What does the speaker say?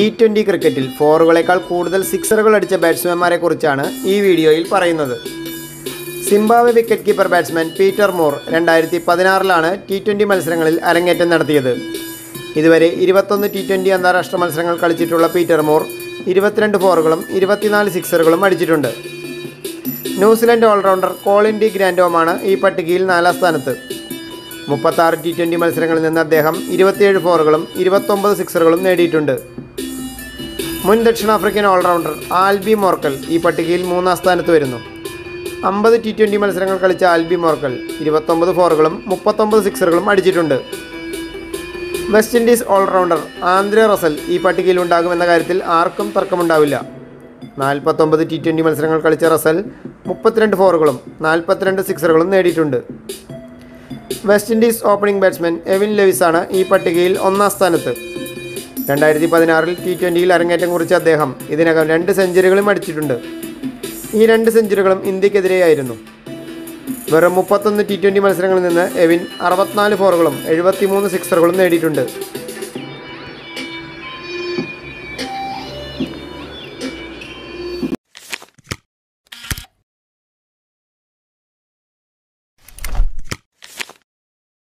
T twenty ക്രിക്കറ്റിൽ ഫോറുകളേക്കാൾ കൂടുതൽ സിക്സറുകൾ അടിച്ച ബാറ്റ്സ്മാൻമാരെ കുറിച്ചാണ് ഈ വീഡിയോയിൽ പറയുന്നത്. Zimbabwe wicket keeper batsman Peter Moor രണ്ടായിരത്തി പതിനാറിലാണ് ടി ട്വന്റി മത്സരങ്ങളിൽ അരങ്ങേറ്റം നടത്തിയത്. ഇതുവരെ ഇരുപത്തൊന്ന് ടി ട്വന്റി അന്താരാഷ്ട്ര മത്സരങ്ങൾ കളിച്ചിട്ടുള്ള പീറ്റർ മോർ ഇരുപത്തിരണ്ട് ഫോറുകളും ഇരുപത്തിനാല് സിക്സറുകളും അടിച്ചിട്ടുണ്ട്. New Zealand all rounder Colin de ഗ്രാൻഡോമാണ് ഈ പട്ടികയിൽ നാലാം സ്ഥാനത്ത്. മുപ്പത്താറ് ടി ട്വന്റി മത്സരങ്ങളിൽ നിന്ന് അദ്ദേഹം ഇരുപത്തിയേഴ് ഫോറുകളും ഇരുപത്തൊമ്പത് സിക്സറുകളും നേടിയിട്ടുണ്ട്. മുൻ ദക്ഷിണാഫ്രിക്കൻ ഓൾറൗണ്ടർ ആൽബി മോർക്കൽ ഈ പട്ടികയിൽ മൂന്നാം സ്ഥാനത്ത് വരുന്നു. അമ്പത് ടി ട്വന്റി മത്സരങ്ങൾ കളിച്ച ആൽബി മോർക്കൽ ഇരുപത്തൊമ്പത് ഫോറുകളും മുപ്പത്തൊമ്പത് സിക്സറുകളും അടിച്ചിട്ടുണ്ട്. West Indies all rounder Andre Russell ഈ പട്ടികയിൽ ഉണ്ടാകുമെന്ന കാര്യത്തിൽ ആർക്കും തർക്കമുണ്ടാവില്ല. നാൽപ്പത്തൊമ്പത് ടി ട്വന്റി മത്സരങ്ങൾ കളിച്ച റസൽ മുപ്പത്തിരണ്ട് ഫോറുകളും നാൽപ്പത്തിരണ്ട് സിക്സറുകളും നേടിയിട്ടുണ്ട്. West Indies opening batsman Evin ലെവിസാണ് ഈ പട്ടികയിൽ ഒന്നാം സ്ഥാനത്ത്. രണ്ടായിരത്തി പതിനാറിൽ ടി ട്വന്റിയിൽ അരങ്ങേറ്റം കുറിച്ച അദ്ദേഹം ഇതിനകം രണ്ട് സെഞ്ചുറികളും അടിച്ചിട്ടുണ്ട്. ഈ രണ്ട് സെഞ്ചുറികളും ഇന്ത്യക്കെതിരെയായിരുന്നു. വെറും മുപ്പത്തൊന്ന് ടി ട്വന്റി മത്സരങ്ങളിൽ നിന്ന് എവിൻ അറുപത്തിനാല് ഫോറുകളും എഴുപത്തിമൂന്ന് സിക്സറുകളും നേടിയിട്ടുണ്ട്.